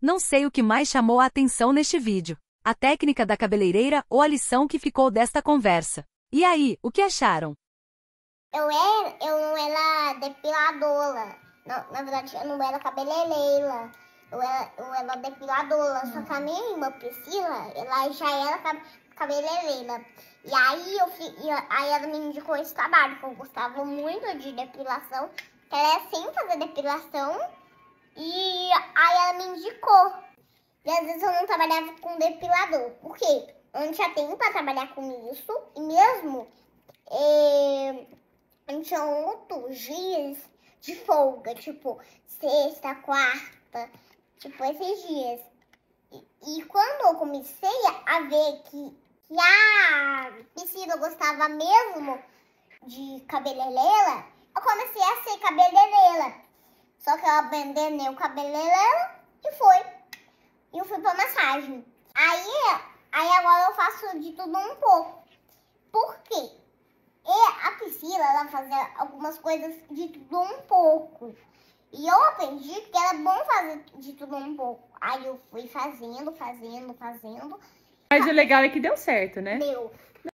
Não sei o que mais chamou a atenção neste vídeo. A técnica da cabeleireira ou a lição que ficou desta conversa. E aí, o que acharam? Eu era, eu não era depiladora. Na, verdade, eu não era cabeleireira. Eu era, eu era depiladora. Só que a minha irmã Priscila, ela já era cabeleireira. E aí, eu, aí ela me indicou esse trabalho, que eu gostava muito de depilação. Ela é sem fazer depilação. E aí ela me indicou. E às vezes eu não trabalhava com depilador. Por quê? Eu não tinha tempo para trabalhar com isso. E mesmo é, eu tinha outros dias de folga, tipo sexta, quarta, tipo esses dias. E, e quando eu comecei a ver que, que a Priscila gostava mesmo de cabeleireira, eu comecei a ser cabeleireira. Só que eu abandonei o cabeleireiro e foi. E eu fui pra massagem. Aí, aí agora eu faço de tudo um pouco. Por quê? E a Priscila, ela fazia algumas coisas de tudo um pouco. E eu aprendi que era bom fazer de tudo um pouco. Aí eu fui fazendo, fazendo, fazendo. Mas o legal é que deu certo, né? Deu.